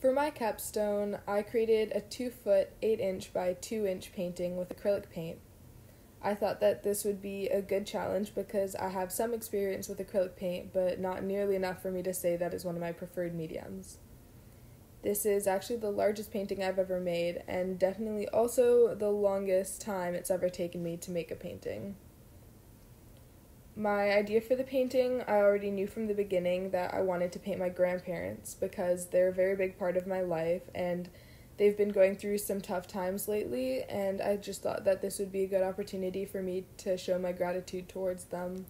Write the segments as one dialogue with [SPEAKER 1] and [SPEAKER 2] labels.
[SPEAKER 1] For my capstone, I created a 2 foot 8 inch by 2 inch painting with acrylic paint. I thought that this would be a good challenge because I have some experience with acrylic paint, but not nearly enough for me to say that is one of my preferred mediums. This is actually the largest painting I've ever made, and definitely also the longest time it's ever taken me to make a painting. My idea for the painting, I already knew from the beginning that I wanted to paint my grandparents because they're a very big part of my life and they've been going through some tough times lately, and I just thought that this would be a good opportunity for me to show my gratitude towards them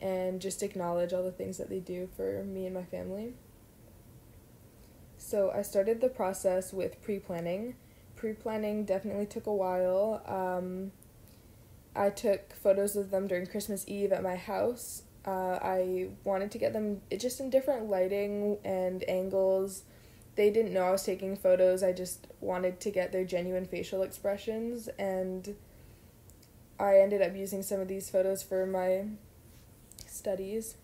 [SPEAKER 1] and just acknowledge all the things that they do for me and my family. So I started the process with pre planning. Pre planning definitely took a while. Um, I took photos of them during Christmas Eve at my house. Uh, I wanted to get them just in different lighting and angles. They didn't know I was taking photos. I just wanted to get their genuine facial expressions, and I ended up using some of these photos for my studies.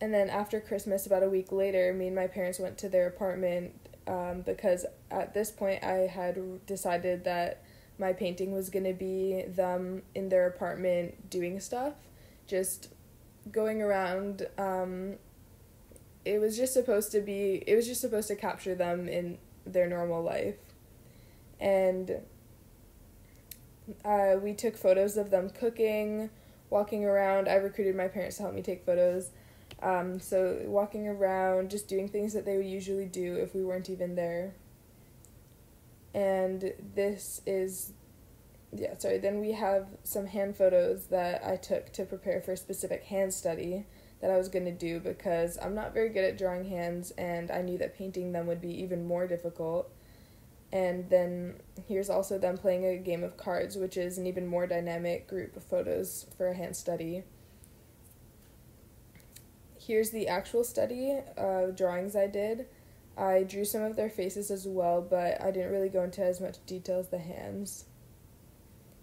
[SPEAKER 1] And then after Christmas, about a week later, me and my parents went to their apartment um, because at this point I had decided that my painting was going to be them in their apartment doing stuff, just going around. Um, it was just supposed to be, it was just supposed to capture them in their normal life. And uh, we took photos of them cooking, walking around. I recruited my parents to help me take photos. Um, so walking around, just doing things that they would usually do if we weren't even there and this is yeah sorry then we have some hand photos that i took to prepare for a specific hand study that i was going to do because i'm not very good at drawing hands and i knew that painting them would be even more difficult. And then here's also them playing a game of cards which is an even more dynamic group of photos for a hand study. Here's the actual study uh, drawings i did I drew some of their faces as well, but I didn't really go into as much detail as the hands.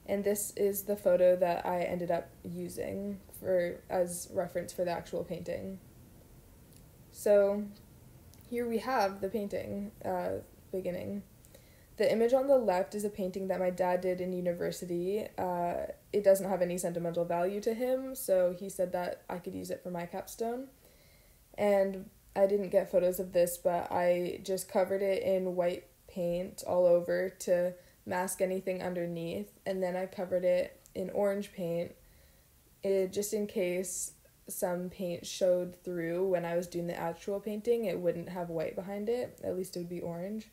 [SPEAKER 1] And this is the photo that I ended up using for as reference for the actual painting. So here we have the painting uh, beginning. The image on the left is a painting that my dad did in university. Uh, it doesn't have any sentimental value to him, so he said that I could use it for my capstone. And I didn't get photos of this, but I just covered it in white paint all over to mask anything underneath, and then I covered it in orange paint, it just in case some paint showed through when I was doing the actual painting, it wouldn't have white behind it. At least it would be orange.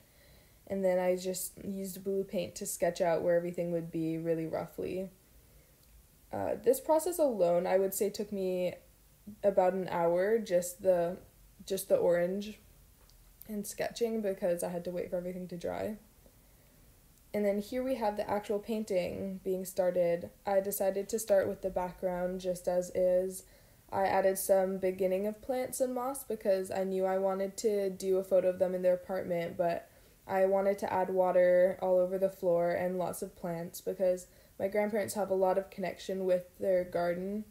[SPEAKER 1] And then I just used blue paint to sketch out where everything would be really roughly. Uh, this process alone, I would say, took me about an hour, just the just the orange and sketching because I had to wait for everything to dry. And then here we have the actual painting being started. I decided to start with the background just as is. I added some beginning of plants and moss because I knew I wanted to do a photo of them in their apartment, but I wanted to add water all over the floor and lots of plants because my grandparents have a lot of connection with their garden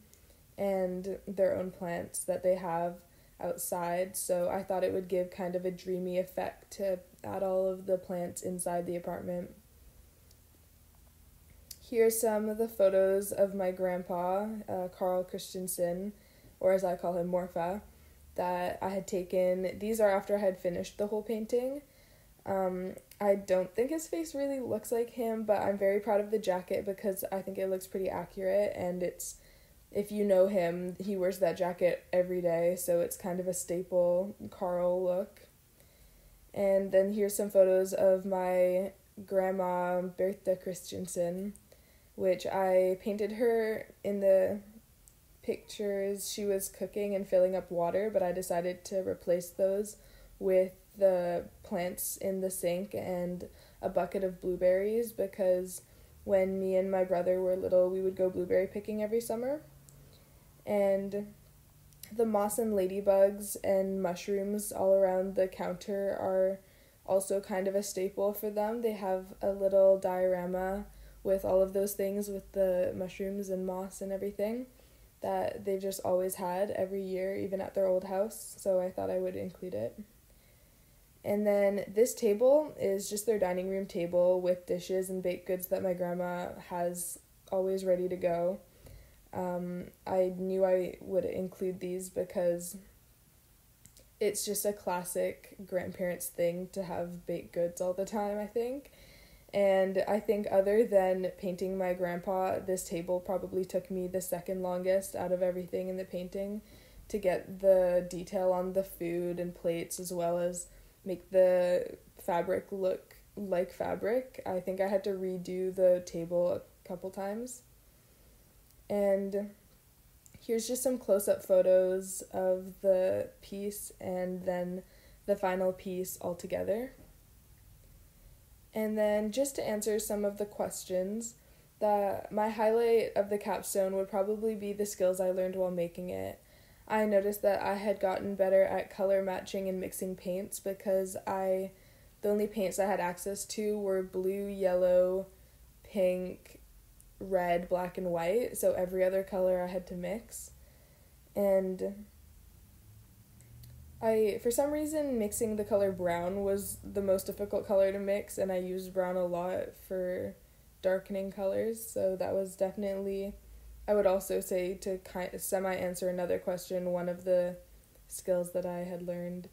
[SPEAKER 1] and their own plants that they have outside, so I thought it would give kind of a dreamy effect to add all of the plants inside the apartment. Here's some of the photos of my grandpa, uh, Carl Christensen, or as I call him, Morfar, that I had taken. These are after I had finished the whole painting. Um, I don't think his face really looks like him, but I'm very proud of the jacket because I think it looks pretty accurate and it's if you know him, he wears that jacket every day, so it's kind of a staple Carl look. And then here's some photos of my grandma Bertha Christensen, which I painted her in the pictures. She was cooking and filling up water, but I decided to replace those with the plants in the sink and a bucket of blueberries because when me and my brother were little, we would go blueberry picking every summer and the moss and ladybugs and mushrooms all around the counter are also kind of a staple for them. They have a little diorama with all of those things with the mushrooms and moss and everything that they've just always had every year, even at their old house. So I thought I would include it. And then this table is just their dining room table with dishes and baked goods that my grandma has always ready to go. Um, I knew I would include these because it's just a classic grandparents thing to have baked goods all the time, I think. And I think, other than painting my grandpa, this table probably took me the second longest out of everything in the painting to get the detail on the food and plates as well as make the fabric look like fabric. I think I had to redo the table a couple times. And here's just some close up photos of the piece and then the final piece all together. And then just to answer some of the questions, that my highlight of the capstone would probably be the skills I learned while making it. I noticed that I had gotten better at color matching and mixing paints because I the only paints I had access to were blue, yellow, pink, red, black and white, so every other color I had to mix. And I for some reason mixing the color brown was the most difficult color to mix and I used brown a lot for darkening colors, so that was definitely I would also say to kind of semi answer another question, one of the skills that I had learned.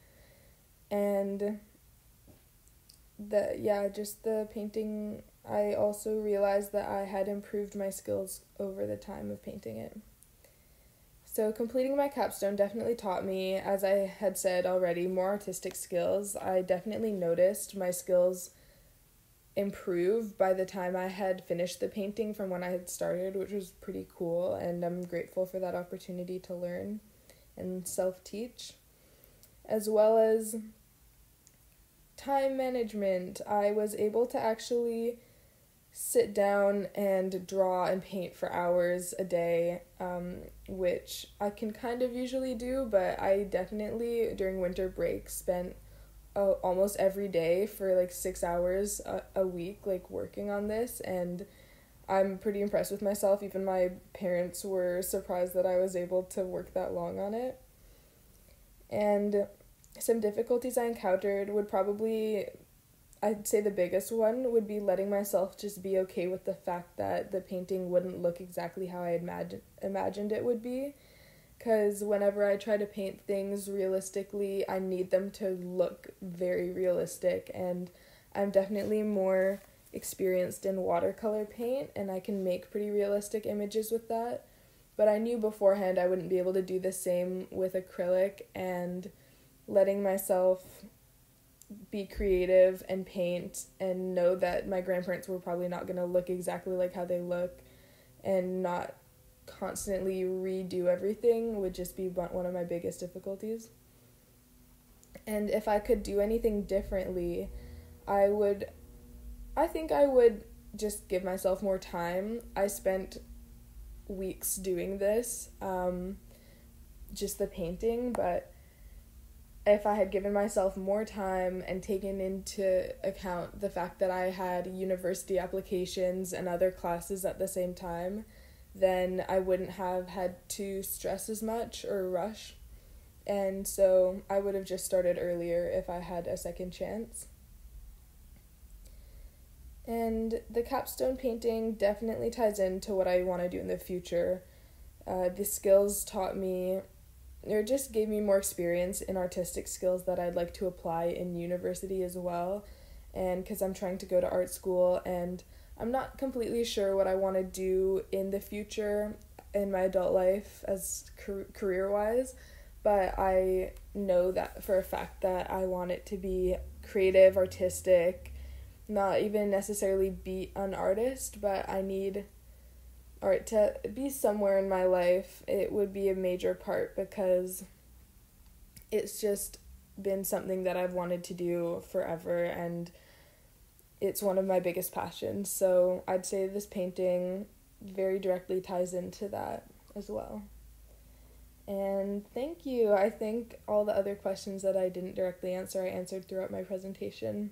[SPEAKER 1] And the yeah, just the painting I also realized that I had improved my skills over the time of painting it. So, completing my capstone definitely taught me, as I had said already, more artistic skills. I definitely noticed my skills improve by the time I had finished the painting from when I had started, which was pretty cool, and I'm grateful for that opportunity to learn and self teach. As well as time management, I was able to actually sit down and draw and paint for hours a day, um, which I can kind of usually do, but I definitely during winter break spent uh, almost every day for like six hours a, a week, like working on this, and I'm pretty impressed with myself. Even my parents were surprised that I was able to work that long on it. And some difficulties I encountered would probably I'd say the biggest one would be letting myself just be okay with the fact that the painting wouldn't look exactly how I imagine, imagined it would be. Because whenever I try to paint things realistically, I need them to look very realistic. And I'm definitely more experienced in watercolor paint, and I can make pretty realistic images with that. But I knew beforehand I wouldn't be able to do the same with acrylic, and letting myself be creative and paint and know that my grandparents were probably not going to look exactly like how they look and not constantly redo everything would just be one of my biggest difficulties. And if I could do anything differently, I would I think I would just give myself more time. I spent weeks doing this, um, just the painting, but if I had given myself more time and taken into account the fact that I had university applications and other classes at the same time, then I wouldn't have had to stress as much or rush. And so I would have just started earlier if I had a second chance. And the capstone painting definitely ties into what I want to do in the future. Uh, the skills taught me it just gave me more experience in artistic skills that I'd like to apply in university as well. And because I'm trying to go to art school and I'm not completely sure what I want to do in the future in my adult life as career wise, but I know that for a fact that I want it to be creative, artistic, not even necessarily be an artist, but I need art to be somewhere in my life, it would be a major part because it's just been something that I've wanted to do forever and it's one of my biggest passions. So I'd say this painting very directly ties into that as well. And thank you. I think all the other questions that I didn't directly answer, I answered throughout my presentation.